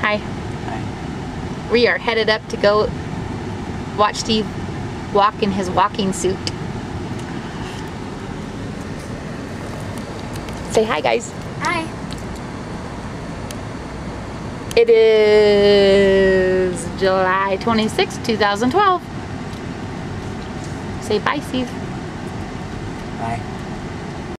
Hi. Hi. We are headed up to go watch Steve walk in his walking suit. Say hi, guys. Hi. It is July 26, 2012. Say bye, Steve. Bye.